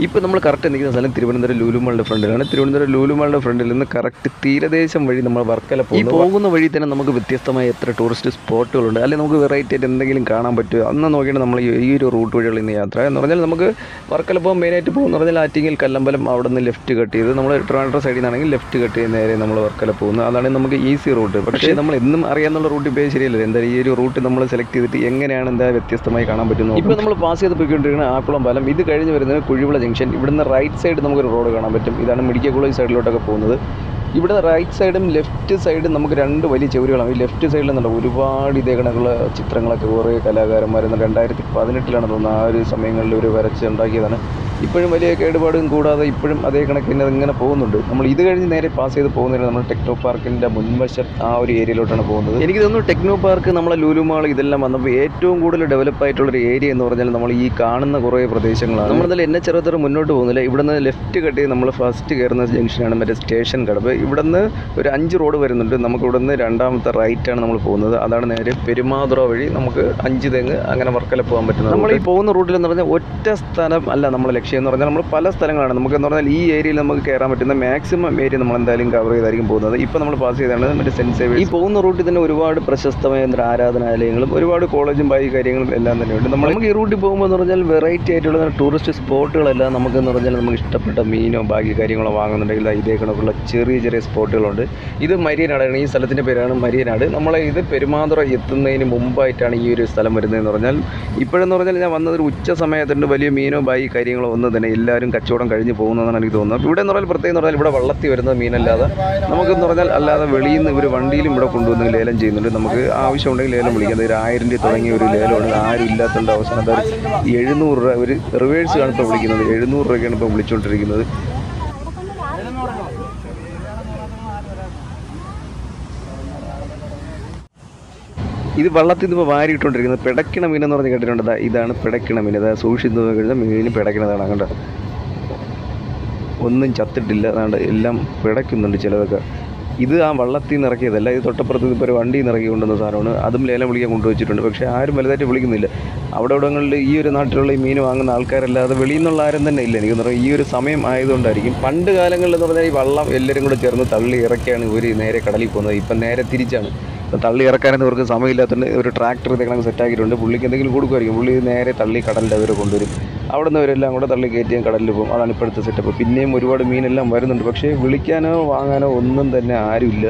ഇപ്പോൾ നമ്മൾ കറക്റ്റ് നിൽക്കുന്ന സ്ഥലം തിരുവനന്തപുരം ലൂലുമാളുടെ ഫ്രണ്ടിലാണ്. തിരുവനന്തപുരം ലൂലുമാളുടെ ഫ്രണ്ടിൽ നിന്ന് കറക്റ്റ് തീരദേശം വഴി നമ്മൾ വർക്കല പോകും ഈ പോകുന്ന വഴി തന്നെ നമുക്ക് വ്യത്യസ്തമായ എത്ര ടൂറിസ്റ്റ് സ്പോട്ടുകളുണ്ട് അല്ലെങ്കിൽ നമുക്ക് വെറൈറ്റി ആയിട്ട് എന്തെങ്കിലും കാണാൻ പറ്റുമോ? അന്ന് നോക്കിയിട്ട് നമ്മൾ ഈ- ഒരു റൂട്ട് വഴിയുള്ള ഇന്ന് യാത്ര. എന്ന് പറഞ്ഞാൽ നമുക്ക് വർക്കല പോകാൻ മെയിനായിട്ട് പോകുന്ന പറഞ്ഞാൽ ആറ്റിങ്ങിൽ കല്ലമ്പലം അവിടെ നിന്ന് ലെഫ്റ്റ് കട്ട് ചെയ്ത് നമ്മൾ ട്രിവാൻഡ്രം സൈഡിൽ നിന്നാണെങ്കിൽ ലെഫ്റ്റ് കട്ട് ചെയ്ത് നേരെ നമ്മൾ വർക്കല പോകുന്നത് അതാണ് നമുക്ക് ഈസി റൂട്ട് പക്ഷേ നമ്മൾ എന്നും അറിയാമെന്നുള്ള റൂട്ട് ഇപ്പോൾ ശരിയല്ല. എന്താ ഈ ഒരു റൂട്ട് നമ്മൾ സെലക്ട് ചെയ്തിട്ട് എങ്ങനെയാണ് എന്താ വ്യത്യസ്തമായി കാണാൻ പറ്റുന്നത് ഇപ്പോൾ നമ്മൾ പാസ് ചെയ്ത് പോയിക്കൊണ്ടിരിക്കുന്ന ആക്കുളം പാലം ഇത് കഴിഞ്ഞ് വരുന്നത് കുഴിവിള ജംഗ്ഷൻ. ഇവിടുന്ന് റൈറ്റ് സൈഡ് നമുക്കൊരു റോഡ് കാണാൻ പറ്റും. ഇതാണ് മെഡിക്കൽ കോളേജ് സൈഡിലോട്ടൊക്കെ പോകുന്നത്. ഇവിടെ റൈറ്റ് സൈഡും ലെഫ്റ്റ് സൈഡും നമുക്ക് രണ്ട് വലിയ ചുവരുകളാണ് ഈ ലെഫ്റ്റ് സൈഡിൽ നിന്നുണ്ട് ഒരുപാട് ഇതേ കണക്കുള്ള ചിത്രങ്ങളൊക്കെ കുറേ കലാകാരന്മാർ രണ്ടായിരത്തി പതിനെട്ടിലാണ് തോന്നുന്നത് ആ ഒരു സമയങ്ങളിൽ ഒരു വരച്ച് ഉണ്ടാക്കിയതാണ്. ഇപ്പോഴും വലിയ കേടുപാടും കൂടാതെ ഇപ്പോഴും അതേ കണക്കിന് ഇങ്ങനെ പോകുന്നുണ്ട്. നമ്മൾ ഇത് കഴിഞ്ഞ് നേരെ പാസ് ചെയ്ത് പോകുന്നതിന് നമ്മൾ ടെക്നോ പാർക്കിന്റെ മുൻവശം ആ ഒരു ഏരിയയിലോട്ടാണ് പോകുന്നത്. എനിക്ക് തോന്നുന്നു ടെക്നോ പാർക്ക് നമ്മളെ ലുലു മാൾ ഇതെല്ലാം വന്നപ്പോൾ ഏറ്റവും കൂടുതൽ ഡെവലപ്പ് ആയിട്ടുള്ള ഒരു ഏരിയ എന്ന് പറഞ്ഞാൽ നമ്മൾ ഈ കാണുന്ന കുറേ പ്രദേശങ്ങളാണ്. നമ്മൾ എന്തായാലും എന്നെ ചെറുതർ മുന്നോട്ട് പോകുന്നില്ല. ഇവിടെ നിന്ന് ലെഫ്റ്റ് കട്ട് നമ്മൾ ഫസ്റ്റ് കയറുന്ന ജംഗ്ഷനാണ് മറ്റേ സ്റ്റേഷൻ കടവ്. ഇവിടെ നിന്ന് ഒരു അഞ്ച് റോഡ് വരുന്നുണ്ട്. നമുക്ക് ഇവിടെ നിന്ന് രണ്ടാമത്തെ റൈറ്റാണ് നമ്മൾ പോകുന്നത്. അതാണ് നേരെ പെരുമാതുറ വഴി നമുക്ക് അഞ്ച് തെങ്ങ് അങ്ങനെ വർക്കല പോകാൻ പറ്റുന്നത്. നമ്മൾ ഈ പോകുന്ന റൂട്ടിൽ എന്ന് പറഞ്ഞാൽ ഒറ്റ സ്ഥലം അല്ല നമ്മൾ ലക്ഷ്യം. എന്ന് പറഞ്ഞാൽ നമ്മൾ പല സ്ഥലങ്ങളാണ്. നമുക്ക് എന്ന് പറഞ്ഞാൽ ഈ ഏരിയയിൽ നമുക്ക് കയറാൻ പറ്റുന്ന മാക്സിമം ഏരിയ നമ്മൾ എന്തായാലും കവർ ചെയ്തായിരിക്കും പോകുന്നത്. ഇപ്പോൾ നമ്മൾ പാസ് ചെയ്താണ് മറ്റേ സെന്റ് സേവേഴ്സ് ഈ പോകുന്ന റൂട്ടിൽ തന്നെ ഒരുപാട് പ്രശസ്തമായ ആരാധനാലയങ്ങളും ഒരുപാട് കോളേജും ബൈ കാര്യങ്ങളും എല്ലാം തന്നെ ഉണ്ട്. നമ്മൾ നമുക്ക് ഈ റൂട്ടിൽ പോകുമ്പോൾ എന്ന് പറഞ്ഞാൽ വെറൈറ്റി ആയിട്ടുള്ള ടൂറിസ്റ്റ് സ്പോട്ടുകളെല്ലാം നമുക്ക് എന്ന് പറഞ്ഞാൽ നമുക്ക് ഇഷ്ടപ്പെട്ട മീനോ ബാക്കി കാര്യങ്ങളോ വാങ്ങുന്നുണ്ടെങ്കിൽ ഇതേ കണക്കുള്ള ചെറിയ ചെറിയ സ്പോട്ടുകളുണ്ട്. ഇത് മരിയനാടാണ്. ഈ സ്ഥലത്തിന്റെ പേരാണ് മരിയനാട്. നമ്മളെ ഇത് പെരുമാതുറ എത്തുന്നതിന് മുമ്പായിട്ടാണ് ഈ ഒരു സ്ഥലം വരുന്നതെന്ന് പറഞ്ഞാൽ ഇപ്പോഴെന്ന് പറഞ്ഞാൽ ഞാൻ വന്നത് ഒരു ഉച്ച സമയത്തുണ്ട് വലിയ മീനോ ബായി കാര്യങ്ങളോ ഒന്നും തന്നെ എല്ലാവരും കച്ചവടം കഴിഞ്ഞ് പോകുന്നതാണ് എനിക്ക് തോന്നുന്നത്. ഇവിടെ എന്ന് പറഞ്ഞാൽ പ്രത്യേകം പറഞ്ഞാൽ ഇവിടെ വള്ളത്തിൽ വരുന്ന മീനല്ലാതെ നമുക്കെന്ന് പറഞ്ഞാൽ അല്ലാതെ വെളിയിൽ നിന്ന് ഇവർ വണ്ടിയിലും ഇവിടെ കൊണ്ടുവന്ന് ലേലം ചെയ്യുന്നുണ്ട്. നമുക്ക് ആവശ്യമുണ്ടെങ്കിൽ ലേലം വിളിക്കാം. ഒരു ആയിരം രൂപ തുടങ്ങിയ ഒരു ലേലമാണ്. ആരും ഇല്ലാത്തതുകൊണ്ട് അതായത് എഴുന്നൂറ് രൂപ ഒരു റിവേഴ്സ് ആണ് ഇപ്പോൾ വിളിക്കുന്നത്. എഴുന്നൂറ് രൂപയ്ക്കാണ് ഇപ്പോൾ വിളിച്ചുകൊണ്ടിരിക്കുന്നത് ഇത് വള്ളത്തിൽ നിന്ന് ഇപ്പോൾ വാരിയിട്ടുകൊണ്ടിരിക്കുന്നത് പിടക്കിണ എന്ന് പറഞ്ഞ് കേട്ടിട്ടുണ്ട്. ഇതാണ് പിടക്കിണ മീൻ. അതായത് സൂക്ഷിച്ച് കഴിഞ്ഞാൽ മീൻ പിടക്കിണതാണ് കണ്ടോ ഒന്നും ചത്തിട്ടില്ല. അതാണ്ട് എല്ലാം പിടയ്ക്കുന്നുണ്ട് ചിലതൊക്കെ. ഇത് ആ വള്ളത്തിൽ നിന്ന് ഇറക്കിയതല്ല ഇത് തൊട്ടപ്പുറത്ത് ഇപ്പോൾ ഒരു വണ്ടിയിൽ നിന്ന് ഇറക്കി കൊണ്ടുവന്ന സാധനമാണ്. അതും ലേലം വിളിക്കാൻ കൊണ്ടുവച്ചിട്ടുണ്ട്. പക്ഷേ ആരും വലുതായിട്ട് വിളിക്കുന്നില്ല. അവിടെ ഇവിടങ്ങളിൽ ഈ ഒരു നാട്ടിലുള്ള ഈ മീൻ വാങ്ങുന്ന ആൾക്കാരല്ലാതെ വെളിയിൽ നിന്നുള്ള ആരും തന്നെ ഇല്ല. എനിക്ക് തോന്നുന്നു ഈ ഒരു സമയം ആയതുകൊണ്ടായിരിക്കും. പണ്ട് കാലങ്ങളിൽ എന്ന് പറഞ്ഞാൽ ഈ വള്ളം എല്ലാവരും കൂടെ ചേർന്ന് തള്ളി ഇറക്കിയാണ് ഇവർ നേരെ കടലിൽ പോകുന്നത്. ഇപ്പം നേരെ തിരിച്ചാണ്. തള്ളി ഇറക്കാനൊന്നും ഇവർക്ക് സമയമില്ലാത്തതുകൊണ്ട് ഒരു ട്രാക്ടർ ഇതൊക്കെ സെറ്റ് ആക്കിയിട്ടുണ്ട്. പുള്ളിക്ക് എന്തെങ്കിലും കൊടുക്കുമായിരിക്കും. പുള്ളി നേരെ തള്ളി കടലിന്റെ അവരെ കൊണ്ടുവരും. അവിടെ നിന്ന് അവരെല്ലാം കൂടെ തള്ളി കയറ്റിയും കടലിൽ പോകും. അതാണ് ഇപ്പോഴത്തെ സെറ്റപ്പ് പിന്നെയും ഒരുപാട് മീനെല്ലാം വരുന്നുണ്ട്. പക്ഷേ വിളിക്കാനോ വാങ്ങാനോ ഒന്നും തന്നെ ആരുമില്ല.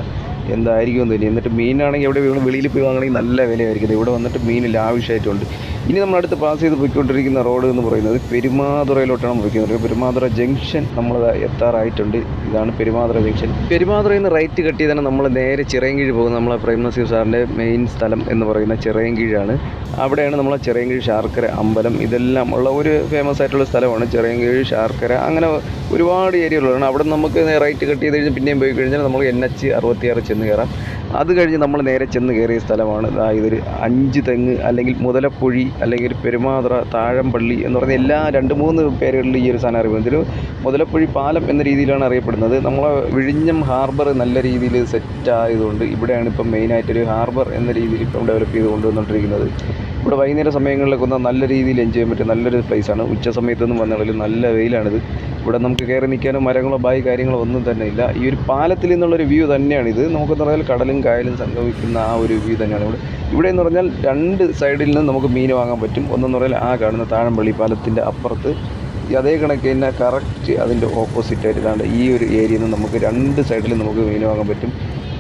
എന്തായിരിക്കും എന്ന് ഇനി. എന്നിട്ട് മീനാണെങ്കിൽ എവിടെ വെളിയിൽ പോയി വാങ്ങണമെങ്കിൽ നല്ല വിലയായിരിക്കും. ഇവിടെ വന്നിട്ട് മീനില്ല. ആവശ്യമായിട്ടുണ്ട്. ഇനി നമ്മൾ അടുത്ത് പാസ് ചെയ്ത് പോയിക്കൊണ്ടിരിക്കുന്ന റോഡ് എന്ന് പറയുന്നത് പെരുമാതുറയിലോട്ടാണ് പോയിക്കുന്നത് പെരുമാതുറ ജംഗ്ഷൻ നമ്മൾ എത്താറായിട്ടുണ്ട്. ഇതാണ് പെരുമാതുറ ജംഗ്ഷൻ പെരുമാതുറയിൽ നിന്ന് റൈറ്റ് കട്ട് ചെയ്താണ് നമ്മൾ നേരെ ചിറയൻകീഴ് പോകുന്നത് നമ്മളെ പ്രേം നസീർ സാറിന്റെ മെയിൻ സ്ഥലം എന്ന് പറയുന്ന ചിറയൻകീഴാണ്. അവിടെയാണ് നമ്മളെ ചിറയൻകീഴ് ശാർക്കര അമ്പലം. ഇതെല്ലാം ഉള്ള ഒരു ഫേമസ് ആയിട്ടുള്ള സ്ഥലമാണ് ചിറയൻകീഴ് ശാർക്കര. അങ്ങനെ ഒരുപാട് ഏരിയകളാണ് അവിടെ നമുക്ക് റൈറ്റ് കട്ട് ചെയ്ത് കഴിഞ്ഞാൽ പിന്നെയും പോയി കഴിഞ്ഞാൽ നമ്മൾ എൻ എച്ച് അറുപത്തിയാറ് ചെന്ന് കയറാം. അത് കഴിഞ്ഞ് നമ്മൾ നേരെ ചെന്ന് കയറിയ സ്ഥലമാണ് ഇതൊരു അഞ്ച് തെങ്ങ് അല്ലെങ്കിൽ മുതലപ്പൊഴി അല്ലെങ്കിൽ പെരുമാതുറ താഴമ്പള്ളി എന്ന് പറഞ്ഞ എല്ലാ രണ്ട് മൂന്ന് പേരുകളിൽ ഈ ഒരു സാധനം അറിയുന്നത് ഇതൊരു മുതലപ്പൊഴി പാലം എന്ന രീതിയിലാണ് അറിയപ്പെടുന്നത്. നമ്മളെ വിഴിഞ്ഞം ഹാർബർ നല്ല രീതിയിൽ സെറ്റ് ആയതുകൊണ്ട് ഇവിടെയാണ് ഇപ്പം മെയിനായിട്ടൊരു ഹാർബർ എന്ന രീതിയിൽ ഇപ്പം ഡെവലപ്പ് ചെയ്ത് കൊണ്ടുവന്നുകൊണ്ടിരിക്കുന്നത്. ഇവിടെ വൈകുന്നേര സമയങ്ങളിലൊക്കെ ഒന്ന് നല്ല രീതിയിൽ എൻജോയ് ചെയ്യാൻ പറ്റിയ നല്ലൊരു പ്ലേസാണ് ഉച്ച സമയത്തൊന്നും വന്നാലും നല്ല വെയിലാണിത്. ഇവിടെ നമുക്ക് കയറി നിൽക്കാനോ മരങ്ങളോ ബായി കാര്യങ്ങളോ ഒന്നും തന്നെ ഇല്ല. ഈ ഒരു പാലത്തിൽ നിന്നുള്ളൊരു വ്യൂ തന്നെയാണിത്. നമുക്കെന്ന് പറഞ്ഞാൽ കടലും കായലും സംഗമിക്കുന്ന ആ ഒരു വ്യൂ തന്നെയാണ് ഇവിടെ. ഇവിടെ എന്ന് പറഞ്ഞാൽ രണ്ട് സൈഡിൽ നിന്ന് നമുക്ക് മീൻ വാങ്ങാൻ പറ്റും. ഒന്നെന്ന് പറഞ്ഞാൽ ആ കാണുന്ന താഴമ്പള്ളി പാലത്തിന്റെ അപ്പുറത്ത്. അതേ കണക്ക് തന്നെ കറക്റ്റ് അതിന്റെ ഓപ്പോസിറ്റ് ആയിട്ട് ഇതാണ്ട് ഈ ഒരു ഏരിയയിൽ നിന്ന് നമുക്ക് രണ്ട് സൈഡിൽ നമുക്ക് മീൻ വാങ്ങാൻ പറ്റും.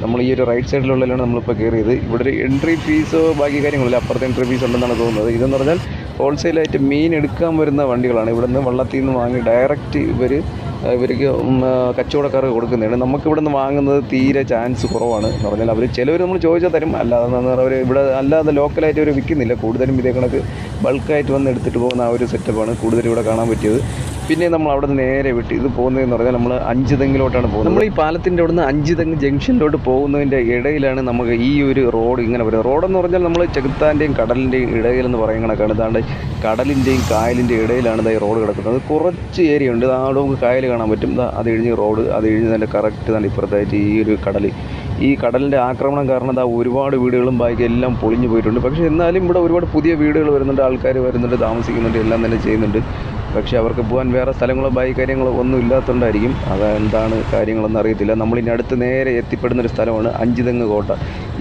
നമ്മൾ ഈ ഒരു റൈറ്റ് സൈഡിലുള്ളതിലാണ് നമ്മളിപ്പോൾ കയറിയത് ഇവിടെ ഒരു എൻട്രി ഫീസോ ബാക്കി കാര്യങ്ങളില്ല അപ്പുറത്തെ എൻട്രി ഫീസ് ഉണ്ടെന്നാണ് തോന്നുന്നത്. ഇതെന്ന് പറഞ്ഞാൽ ഹോൾസെയിലായിട്ട് മീൻ എടുക്കാൻ വരുന്ന വണ്ടികളാണ്. ഇവിടെ നിന്ന് വള്ളത്തിൽ നിന്ന് വാങ്ങി ഡയറക്റ്റ് ഇവർ ഇവർക്ക് കച്ചവടക്കാർക്ക് കൊടുക്കുന്നതാണ്. നമുക്ക് ഇവിടെ നിന്ന് വാങ്ങുന്നത് തീരെ ചാൻസ് കുറവാണ് എന്ന് പറഞ്ഞാൽ അവർ ചിലവർ നമ്മൾ ചോദിച്ചാൽ തരും. അല്ലാതെ അവർ ഇവിടെ അല്ലാതെ ലോക്കലായിട്ട് അവർ വിൽക്കുന്നില്ല. കൂടുതലും ഇതേ കണക്ക് ബൾക്കായിട്ട് വന്ന് എടുത്തിട്ട് പോകുന്ന ആ ഒരു സെറ്റപ്പാണ് കൂടുതലും ഇവിടെ കാണാൻ പറ്റിയത്. പിന്നെ നമ്മൾ അവിടെ നിന്ന് നേരെ വിട്ട് ഇത് പോകുന്നതെന്ന് പറഞ്ഞാൽ നമ്മൾ അഞ്ച് തെങ്ങിലോട്ടാണ് പോകുന്നത്. നമ്മൾ ഈ പാലത്തിന്റെ അവിടെ നിന്ന് അഞ്ച് തെങ്ങ് ജംഗ്ഷനിലോട്ട് പോകുന്നതിന്റെ ഇടയിലാണ് നമുക്ക് ഈ ഒരു റോഡ് ഇങ്ങനെ വരുന്നത്. റോഡെന്ന് പറഞ്ഞാൽ നമ്മൾ ചെകുത്താന്റെയും കടലിന്റെയും ഇടയിൽ എന്ന് പറയുന്ന കണക്കാണ്. ഇതാണ്ട് കടലിന്റെയും കായലിന്റെയും ഇടയിലാണ് ഈ റോഡ് കിടക്കുന്നത്. കുറച്ച് ഏരിയ ഉണ്ട്. അവിടെ നമുക്ക് കായൽ കാണാൻ പറ്റും. അത് കഴിഞ്ഞ് റോഡ് അത് കഴിഞ്ഞ് തന്നെ കറക്റ്റ് തന്നെ ഇപ്പുറത്തായിട്ട് ഈ ഒരു കടൽ. ഈ കടലിന്റെ ആക്രമണം കാരണം ദാ ഒരുപാട് വീടുകളും ബാക്കി എല്ലാം പൊളിഞ്ഞു പോയിട്ടുണ്ട്. പക്ഷേ എന്നാലും ഇവിടെ ഒരുപാട് പുതിയ വീടുകൾ വരുന്നുണ്ട്. ആൾക്കാർ വരുന്നുണ്ട് താമസിക്കുന്നുണ്ട് എല്ലാം തന്നെ ചെയ്യുന്നുണ്ട്. പക്ഷേ അവർക്ക് പോകാൻ വേറെ സ്ഥലങ്ങളോ ബൈ കാര്യങ്ങളോ ഒന്നും ഇല്ലാത്തതുകൊണ്ടായിരിക്കും. അതെന്താണ് കാര്യങ്ങളൊന്നും അറിയത്തില്ല. നമ്മളിനി അടുത്ത് നേരെ എത്തിപ്പെടുന്ന ഒരു സ്ഥലമാണ് അഞ്ചുതെങ്ങ് കോട്ട.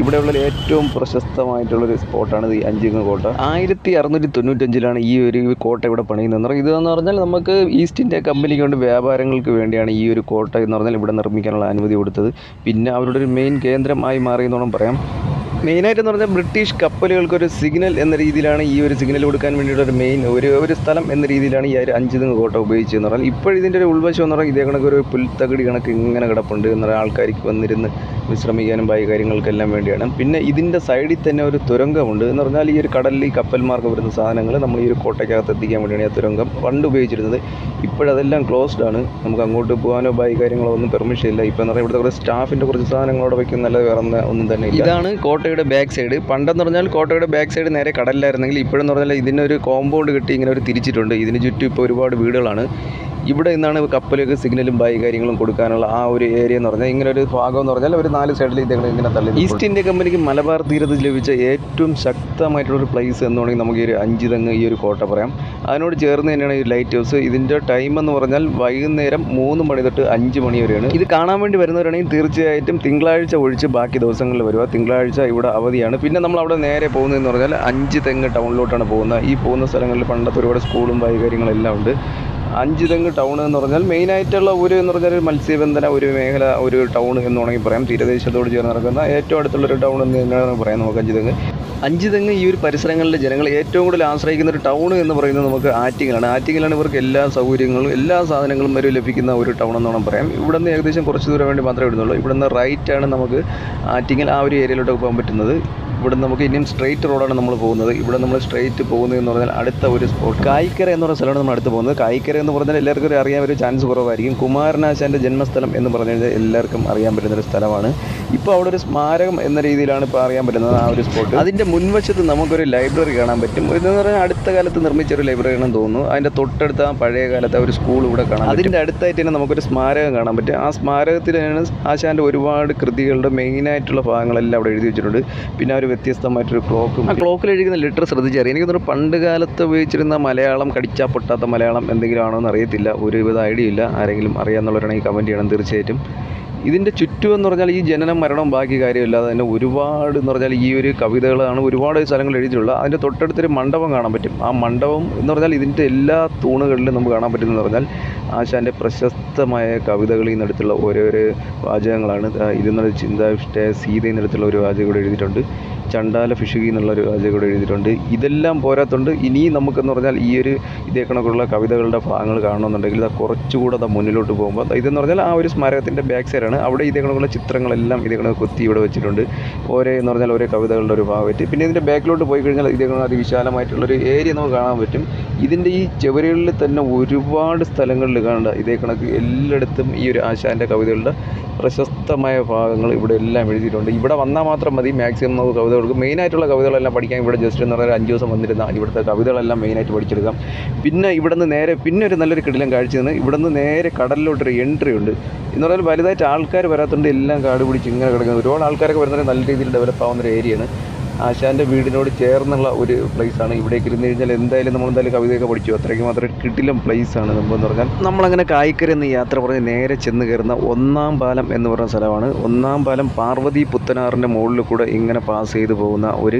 ഇവിടെയുള്ള ഏറ്റവും പ്രശസ്തമായിട്ടുള്ളൊരു സ്പോട്ടാണ് ഈ അഞ്ചുതെങ്ങ് കോട്ട. ആയിരത്തി അറുന്നൂറ്റി തൊണ്ണൂറ്റഞ്ചിലാണ് ഈ ഒരു കോട്ട ഇവിടെ പണിയുന്നത്. ഇതെന്ന് പറഞ്ഞാൽ നമുക്ക് ഈസ്റ്റ് ഇന്ത്യ കമ്പനിക്ക് കൊണ്ട് വ്യാപാരങ്ങൾക്ക് വേണ്ടിയാണ് ഈ ഒരു കോട്ട എന്ന് പറഞ്ഞാൽ ഇവിടെ നിർമ്മിക്കാനുള്ള അനുമതി കൊടുത്തത്. പിന്നെ അവരുടെ ഒരു മെയിൻ കേന്ദ്രമായി മാറിയെന്നോണം പറയാം. മെയിനായിട്ട് എന്ന് പറഞ്ഞാൽ ബ്രിട്ടീഷ് കപ്പലുകൾക്ക് ഒരു സിഗ്നൽ എന്ന രീതിയിലാണ് ഈ ഒരു സിഗ്നൽ കൊടുക്കാൻ വേണ്ടിയിട്ട് ഒരു മെയിൻ ഒരു ഒരു സ്ഥലം എന്ന രീതിയിലാണ് ഈ ഒരു അഞ്ചുതെങ്ങ് കോട്ട ഉപയോഗിച്ചതെന്ന് പറഞ്ഞാൽ ഇപ്പോൾ ഇതിന്റെ ഒരു ഉൾവശം എന്ന് പറഞ്ഞാൽ ഇതേ കണക്ക് ഒരു പുൽത്തകടി കണക്ക് ഇങ്ങനെ കിടപ്പുണ്ട് എന്ന് പറഞ്ഞാൽ ആൾക്കാർക്ക് വന്നിരുന്ന് വിശ്രമിക്കാനും ബൈ കാര്യങ്ങൾക്കെല്ലാം വേണ്ടിയാണ്. പിന്നെ ഇതിന്റെ സൈഡിൽ തന്നെ ഒരു തുരങ്കമുണ്ട് എന്ന് പറഞ്ഞാൽ ഈ ഒരു കടലിൽ ഈ കപ്പൽമാർക്ക് വരുന്ന സാധനങ്ങൾ നമ്മൾ ഈ ഒരു കോട്ടയ്ക്കകത്ത് എത്തിക്കാൻ വേണ്ടിയാണ് ഈ തുരങ്കം പണ്ട് ഉപയോഗിച്ചിരുന്നത്. ഇപ്പോഴതെല്ലാം ക്ലോസ്ഡ് ആണ്. നമുക്ക് അങ്ങോട്ട് പോകാനോ ബൈ കാര്യങ്ങളോ ഒന്നും പെർമിഷൻ ഇല്ല. ഇപ്പോൾ എന്ന് പറഞ്ഞാൽ ഇവിടുത്തെ കുറച്ച് സ്റ്റാഫിന്റെ കുറച്ച് സാധനങ്ങളോടെ വയ്ക്കുന്ന നല്ല വേറെ ഒന്നും- തന്നെ ഇതാണ് ഇതാണ് കോട്ടയുടെ ബാക്ക് സൈഡ്. പണ്ടെന്ന് പറഞ്ഞാൽ കോട്ടയുടെ ബാക്ക് സൈഡ് നേരെ കടലിലായിരുന്നെങ്കിൽ ഇപ്പോഴെന്ന് പറഞ്ഞാൽ ഇതിനൊരു കോമ്പൗണ്ട് കെട്ടി ഇങ്ങനെ ഒരു തിരിച്ചിട്ടുണ്ട്. ഇതിന് ചുറ്റും ഇപ്പോൾ ഒരുപാട് വീടുകളാണ്. ഇവിടെ നിന്നാണ് കപ്പലൊക്കെ സിഗ്നലും ബായി കാര്യങ്ങളും കൊടുക്കാനുള്ള ആ ഒരു ഏരിയ എന്ന് പറഞ്ഞാൽ ഇങ്ങനെ ഒരു ഭാഗം എന്ന് പറഞ്ഞാൽ ഒരു നാല് സൈഡിൽ ഇതേ ഇങ്ങനെ തള്ളി ഈസ്റ്റ് ഇന്ത്യ കമ്പനിക്ക് മലബാർ തീരത്ത് ലഭിച്ച ഏറ്റവും ശക്തമായിട്ടുള്ള ഒരു പ്ലേസ് എന്ന് വേണമെങ്കിൽ നമുക്ക് ഈ ഒരു അഞ്ചുതെങ്ങ് ഈ ഒരു കോട്ട പറയാം. അതിനോട് ചേർന്ന് തന്നെയാണ് ഈ ലൈറ്റ് ഹൗസ് ഇതിന്റെ ടൈം എന്ന് പറഞ്ഞാൽ വൈകുന്നേരം മൂന്ന് മണി തൊട്ട് അഞ്ച് മണി വരെയാണ്. ഇത് കാണാൻ വേണ്ടി വരുന്നവരാണെങ്കിൽ തീർച്ചയായിട്ടും തിങ്കളാഴ്ച ഒഴിച്ച് ബാക്കി ദിവസങ്ങളിൽ വരിക. തിങ്കളാഴ്ച ഇവിടെ അവധിയാണ്. പിന്നെ നമ്മൾ അവിടെ നേരെ പോകുന്നതെന്ന് പറഞ്ഞാൽ അഞ്ച് തെങ്ങ് ടൗണിലോട്ടാണ് പോകുന്നത്. ഈ പോകുന്ന സ്ഥലങ്ങളിൽ പണ്ടത്തെ ഒരുപാട് സ്കൂളും വൈകാര്യങ്ങളെല്ലാം കാര്യങ്ങളെല്ലാം ഉണ്ട്. അഞ്ച് തെങ്ങ് ടൗൺ എന്ന് പറഞ്ഞാൽ മെയിനായിട്ടുള്ള ഒരു എന്ന് പറഞ്ഞാൽ മത്സ്യബന്ധന ഒരു മേഖല ഒരു ടൗൺ എന്ന് വേണമെങ്കിൽ പറയാം. തീരദേശത്തോട് ചേർന്ന് നടക്കുന്ന ഏറ്റവും അടുത്തുള്ള ഒരു ടൗൺ എന്ന് തന്നെയാണ് പറയാം നമുക്ക് അഞ്ച് തെങ്ങ്. അഞ്ച് തെങ്ങ് ഈ ഒരു പരിസരങ്ങളിലെ ജനങ്ങൾ ഏറ്റവും കൂടുതൽ ആശ്രയിക്കുന്ന ഒരു ടൗൺ എന്ന് പറയുന്നത് നമുക്ക് ആറ്റിങ്ങലാണ്. ആറ്റിങ്ങലാണ് ഇവർക്ക് എല്ലാ സൗകര്യങ്ങളും എല്ലാ സാധനങ്ങളും വരെ ലഭിക്കുന്ന ഒരു ടൗൺ എന്ന് വേണം പറയാം. ഇവിടെ നിന്ന് ഏകദേശം കുറച്ച് ദൂരം വേണ്ടി മാത്രമേ ഇടുന്നുള്ളൂ. ഇവിടെ നിന്ന് റൈറ്റ് ആണ് നമുക്ക് ആറ്റിങ്ങൽ ആ ഒരു ഏരിയയിലോട്ട് പോകാൻ പറ്റുന്നത്. ഇവിടെ നമുക്ക് ഇനിയും സ്ട്രെയിറ്റ് റോഡാണ് നമ്മൾ പോകുന്നത്. ഇവിടെ നമ്മൾ സ്ട്രെയിറ്റ് പോകുന്നത് എന്ന് പറഞ്ഞാൽ അടുത്ത ഒരു സ്പോട്ട് കായിക്കര എന്ന് പറയുന്ന സ്ഥലമാണ് നമ്മൾ അടുത്ത് പോകുന്നത്. കായിക്കര എന്ന് പറഞ്ഞാൽ എല്ലാവർക്കും ഒരു അറിയാൻ ഒരു ചാൻസ് കുറവായിരിക്കും. കുമാരനാശാന്റെ ജന്മസ്ഥലം എന്ന് പറഞ്ഞു കഴിഞ്ഞാൽ എല്ലാവർക്കും അറിയാൻ പറ്റുന്ന ഒരു സ്ഥലമാണ്. ഇപ്പോൾ അവിടെ ഒരു സ്മാരകം എന്ന രീതിയിലാണ് ഇപ്പോൾ അറിയാൻ പറ്റുന്നത് ആ ഒരു സ്പോട്ട്. അതിന്റെ മുൻവശത്ത് നമുക്കൊരു ലൈബ്രറി കാണാൻ പറ്റും. ഇതെന്ന് പറഞ്ഞാൽ അടുത്ത കാലത്ത് നിർമ്മിച്ച ഒരു ലൈബ്രറി ആണെന്ന് തോന്നുന്നു. അതിന്റെ തൊട്ടടുത്ത ആ പഴയ കാലത്തെ ഒരു സ്കൂൾ ഇവിടെ കാണാം അതിന്റെ അടുത്തായിട്ട് തന്നെ നമുക്കൊരു സ്മാരകം കാണാൻ പറ്റും. ആ സ്മാരകത്തിൽ സ്മാരകത്തിലാണ് ആശാന്റെ ഒരുപാട് കൃതികളുടെ മെയിനായിട്ടുള്ള ഭാഗങ്ങളെല്ലാം അവിടെ എഴുതി വെച്ചിട്ടുണ്ട്. പിന്നെ ഒരു വ്യത്യസ്തമായിട്ടൊരു ക്ലോക്കും. ആ ക്ലോക്കിൽ എഴുതുന്ന ലെറ്റർ ശ്രദ്ധിച്ചറിയാം. എനിക്ക് തോന്നുന്നു പണ്ട് കാലത്ത് ഉപയോഗിച്ചിരുന്ന മലയാളം കടിച്ചാൽ പൊട്ടാത്ത മലയാളം എന്തെങ്കിലും എന്ന് അറിയത്തില്ല. ഒരുവിധ ഐഡിയ ഇല്ല. ആരെങ്കിലും അറിയാമെന്നുള്ളവരാണെങ്കിൽ കമന്റ് ചെയ്യണം തീർച്ചയായിട്ടും. ഇതിന്റെ ചുറ്റും എന്ന് പറഞ്ഞാൽ ഈ ജനനം മരണം ബാക്കി കാര്യമില്ലാതെ തന്നെ ഒരുപാട് എന്ന് പറഞ്ഞാൽ ഈ ഒരു കവിതകളാണ് ഒരുപാട് സ്ഥലങ്ങൾ എഴുതിയിട്ടുള്ളത്. അതിന്റെ തൊട്ടടുത്തൊരു മണ്ഡപം കാണാൻ പറ്റും. ആ മണ്ഡപം എന്ന് പറഞ്ഞാൽ ഇതിന്റെ എല്ലാ തൂണുകളിലും നമുക്ക് കാണാൻ പറ്റുമെന്ന് പറഞ്ഞാൽ ആശാന്റെ പ്രശസ്തമായ കവിതകളിൽ നിന്നെടുത്തുള്ള ഓരോരോ വാചകങ്ങളാണ്. ഇതെന്നുള്ള ചിന്താവിഷ്ട സീത എന്നെടുത്തുള്ള ഒരു വാചകം കൂടെ എഴുതിയിട്ടുണ്ട്. ചണ്ടാല ഫിഷുകി എന്നുള്ള ഒരു വാചകം കൂടെ എഴുതിയിട്ടുണ്ട്. ഇതെല്ലാം പോരാത്തോണ്ട് ഇനിയും നമുക്കെന്ന് പറഞ്ഞാൽ ഈ ഒരു ഇതേ കണക്കുള്ള കവിതകളുടെ ഭാഗങ്ങൾ കാണണമെന്നുണ്ടെങ്കിൽ അത് കുറച്ചുകൂടെ അത് മുന്നിലോട്ട് പോകുമ്പോൾ ഇതെന്ന് പറഞ്ഞാൽ ആ ഒരു സ്മാരകത്തിന്റെ ബാക്ക് സൈഡാണ് അവിടെ ഇതേ കണക്കുള്ള ചിത്രങ്ങളെല്ലാം ഇതേ കണക്ക് കൊത്തി ഇവിടെ വെച്ചിട്ടുണ്ട്. ഓരോ എന്ന് പറഞ്ഞാൽ ഓരോ കവിതകളുടെ ഒരു ഭാഗമായിട്ട്. പിന്നെ ഇതിന്റെ ബാക്കിലോട്ട് പോയി കഴിഞ്ഞാൽ ഇതേ കണക്ക് അതിവിശാലമായിട്ടുള്ളൊരു ഏരിയ നമുക്ക് കാണാൻ പറ്റും. ഇതിന്റെ ഈ ചുവരുകളിൽ തന്നെ ഒരുപാട് സ്ഥലങ്ങളിൽ കാണണ്ട ഇതേ കണക്ക് എല്ലായിടത്തും ഈ ഒരു ആശാന്റെ കവിതകളുടെ പ്രശസ്തമായ ഭാഗങ്ങൾ ഇവിടെ എല്ലാം എഴുതിയിട്ടുണ്ട്. ഇവിടെ വന്നാൽ മാത്രം മതി മാക്സിമം നമുക്ക് കവിതകൾക്ക് മെയിനായിട്ടുള്ള കവിതകളെല്ലാം പഠിക്കാൻ ഇവിടെ ജസ്റ്റ് എന്ന് പറഞ്ഞാൽ അഞ്ച് ദിവസം വന്നിരുന്നാൽ ഇവിടുത്തെ കവിതകളെല്ലാം മെയിനായിട്ട് പഠിച്ചെടുക്കാം. പിന്നെ ഇവിടെ നിന്ന് നേരെ പിന്നെ ഒരു നല്ലൊരു കിടിലം കാഴ്ച നിന്ന് ഇവിടെ നിന്ന് നേരെ കടലിലോട്ടൊരു എൻട്രി ഉണ്ട്. എന്ന് പറഞ്ഞാൽ വലുതായിട്ട് ആൾക്കാർ വരാത്തതുകൊണ്ട് എല്ലാം കാട് പിടിച്ച് ഇങ്ങനെ കിടക്കുന്നത് ഒരുപാട് ആൾക്കാരൊക്കെ വരുന്നത് നല്ല രീതിയിൽ ഡെവലപ്പ് ആവുന്ന ഒരു ഏരിയയാണ് ആശാന്റെ വീടിനോട് ചേർന്നുള്ള ഒരു പ്ലേസാണ് ഇവിടേക്ക് ഇരുന്ന് കഴിഞ്ഞാൽ എന്തായാലും നമ്മൾ എന്തായാലും കവിതയൊക്കെ പഠിച്ചു. അത്രയ്ക്ക് മാത്രം കിട്ടിലും പ്ലേസാണ് നമ്മളെന്ന് പറഞ്ഞാൽ നമ്മളങ്ങനെ കായ്ക്കര എന്ന് യാത്ര പറഞ്ഞ് നേരെ ചെന്ന് കയറുന്ന ഒന്നാം പാലം എന്ന് പറയുന്ന സ്ഥലമാണ്. ഒന്നാം പാലം പാർവതി പുത്തനാറിന്റെ മുകളിൽ കൂടെ ഇങ്ങനെ പാസ് ചെയ്ത് പോകുന്ന ഒരു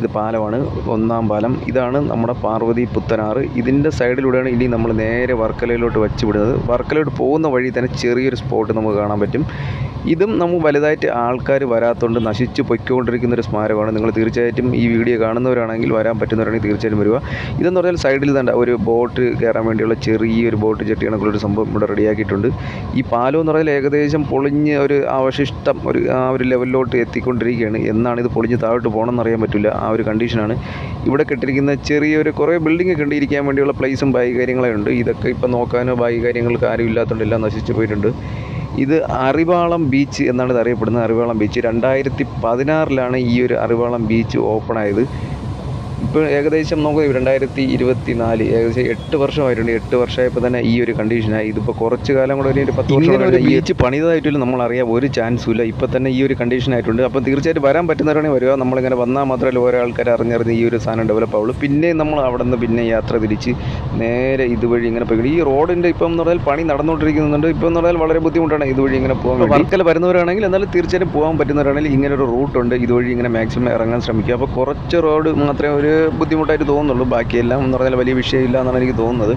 ഇത് പാലമാണ് ഒന്നാം പാലം. ഇതാണ് നമ്മുടെ പാർവതി പുത്തനാറ്. ഇതിന്റെ സൈഡിലൂടെയാണ് ഇനി നമ്മൾ നേരെ വർക്കലയിലോട്ട് വച്ച് വിടുന്നത്. വർക്കലയിലോട്ട് പോകുന്ന വഴി തന്നെ ചെറിയൊരു സ്പോട്ട് നമുക്ക് കാണാൻ പറ്റും. ഇതും നമ്മൾ വലുതായിട്ട് ആൾക്കാർ വരാത്തതുകൊണ്ട് നശിച്ച് പൊയ്ക്കൊണ്ടിരിക്കുന്ന ഒരു സ്മാരകമാണ്. നിങ്ങൾ തീർച്ചയായിട്ടും ഈ വീഡിയോ കാണുന്നവരാണെങ്കിൽ വരാൻ പറ്റുന്നവരാണെങ്കിൽ തീർച്ചയായിട്ടും വരിക. ഇതെന്ന് പറഞ്ഞാൽ സൈഡിൽ തന്നെ ഒരു ബോട്ട് കയറാൻ വേണ്ടിയുള്ള ചെറിയൊരു ബോട്ട് ജെട്ടി കണക്കുള്ളൊരു സംഭവം ഇവിടെ റെഡിയാക്കിയിട്ടുണ്ട്. ഈ പാലം എന്ന് പറഞ്ഞാൽ ഏകദേശം പൊളിഞ്ഞ് ഒരു അവശിഷ്ടം ഒരു ആ ഒരു ലെവലിലോട്ട് എത്തിക്കൊണ്ടിരിക്കുകയാണ്. എന്നാണ് ഇത് പൊളിഞ്ഞ് താഴോട്ട് പോകണമെന്ന് അറിയാൻ പറ്റില്ല. ആ ഒരു കണ്ടീഷനാണ്. ഇവിടെ കെട്ടിരിക്കുന്ന ചെറിയൊരു കുറേ ബിൽഡിംഗ് കണ്ടിരിക്കാൻ വേണ്ടിയുള്ള പ്ലേസും ബായി കാര്യങ്ങളൊക്കെ ഉണ്ട്. ഇതൊക്കെ ഇപ്പം നോക്കാനോ ബായി കാര്യങ്ങൾക്ക് ആരും ഇല്ലാത്തതുകൊണ്ട് എല്ലാം നശിച്ചു പോയിട്ടുണ്ട്. ഇത് അറിവാളം ബീച്ച് എന്നാണ് ഇത് അറിയപ്പെടുന്നത്. അറിവാളം ബീച്ച് രണ്ടായിരത്തി പതിനാറിലാണ് ഈ ഒരു അറിവാളം ബീച്ച് ഓപ്പൺ ആയത്. ഇപ്പോൾ ഏകദേശം നമുക്ക് രണ്ടായിരത്തി ഇരുപത്തി നാല് ഏകദേശം എട്ട് വർഷമായിട്ടുണ്ട്. എട്ട് വർഷമായപ്പോൾ തന്നെ ഈ ഒരു കണ്ടീഷനായി. ഇതിപ്പോൾ കുറച്ച് കാലം കൂടെ ഒരു പത്ത് വർഷം ഒരു ബീച്ച് പണിതായിട്ടില്ല നമ്മളറിയാം ഒരു ചാൻസും ഇല്ല. ഇപ്പോൾ തന്നെ ഈ ഒരു കണ്ടീഷനായിട്ടുണ്ട്. അപ്പോൾ തീർച്ചയായിട്ടും വരാൻ പറ്റുന്നവരാണെങ്കിൽ വരിക. നമ്മളിങ്ങനെ വന്നാൽ മാത്രമല്ല ഓരോ ആൾക്കാർ അറിഞ്ഞറിഞ്ഞ് ഈ ഒരു സാധനം ഡെവലപ്പ് ആവുള്ളൂ. പിന്നെ നമ്മൾ അവിടെ നിന്ന് പിന്നെ യാത്ര തിരിച്ച് നേരെ ഇതുവഴി ഇങ്ങനെ പോയി. ഈ റോഡിന്റെ ഇപ്പം എന്ന് പറഞ്ഞാൽ പണി നടന്നുകൊണ്ടിരിക്കുന്നുണ്ട്. ഇപ്പം എന്ന് പറഞ്ഞാൽ വളരെ ബുദ്ധിമുട്ടാണ് ഇതുവഴി ഇങ്ങനെ പോകാൻ വർക്കൽ വരുന്നവരാണെങ്കിൽ എന്നാലും തീർച്ചയായിട്ടും പോകാൻ പറ്റുന്നവരാണെങ്കിൽ ഇങ്ങനെ ഒരു റൂട്ടുണ്ട് ഇതുവഴി ഇങ്ങനെ മാക്സിമം ഇറങ്ങാൻ ശ്രമിക്കുക. അപ്പോൾ കുറച്ച് റോഡ് മാത്രമേ ഒരു ബുദ്ധിമുട്ടായിട്ട് തോന്നുന്നുള്ളൂ. ബാക്കിയെല്ലാം എന്ന് പറഞ്ഞാൽ വലിയ വിഷയമില്ല എന്നാണ് എനിക്ക് തോന്നുന്നത്.